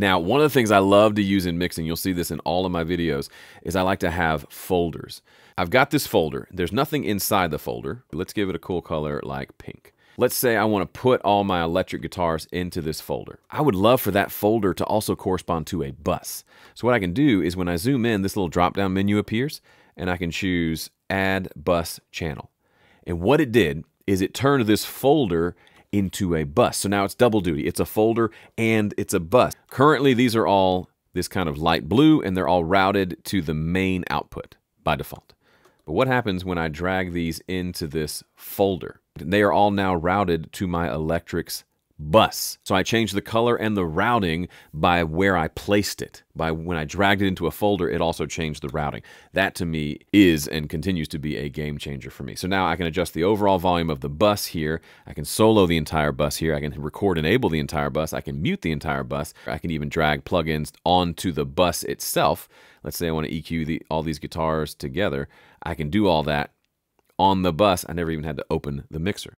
Now, one of the things I love to use in mixing, you'll see this in all of my videos, is I like to have folders. I've got this folder. There's nothing inside the folder. Let's give it a cool color like pink. Let's say I want to put all my electric guitars into this folder. I would love for that folder to also correspond to a bus. So what I can do is when I zoom in, this little drop-down menu appears, and I can choose Add Bus Channel. And what it did is it turned this folder into a bus. So now it's double duty. It's a folder and it's a bus. Currently, these are all this kind of light blue, and they're all routed to the main output by default. But what happens when I drag these into this folder? They are all now routed to my electrics bus. So I changed the color and the routing by where I placed it. By when I dragged it into a folder, it also changed the routing. That to me is and continues to be a game changer for me. So now I can adjust the overall volume of the bus here. I can solo the entire bus here. I can record enable the entire bus. I can mute the entire bus. I can even drag plugins onto the bus itself. Let's say I want to EQ the, all these guitars together. I can do all that on the bus. I never even had to open the mixer.